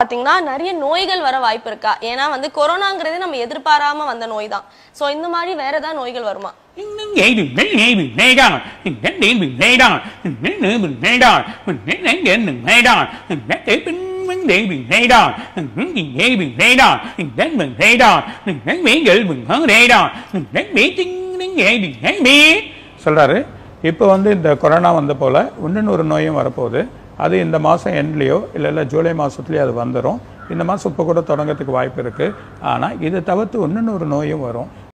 பார்த்தீங்கன்னா நிறைய நோய்கள் வர வாய்ப்பு இருக்கா? ஏன்னா வந்து கொரோனாங்கிறது நம்ம எதிர்பாராம வந்த நோய் தான். ஸோ இந்த மாதிரி வேற ஏதாவது நோய்கள் வருமா? சொல்றாரு. இப்போ வந்து இந்த கொரோனா வந்த போல இன்னொரு ஒரு நோயும் வரப்போகுது. அது இந்த மாதம் எண்ட்லேயோ இல்லை இல்லை ஜூலை மாதத்துலேயோ அது வந்துடும் இந்த மாதம் இப்போ கூட தொடங்கிறதுக்கு வாய்ப்பு இருக்குது ஆனால் இதை தவிர்த்து இன்னொன்று ஒரு நோயும் வரும்.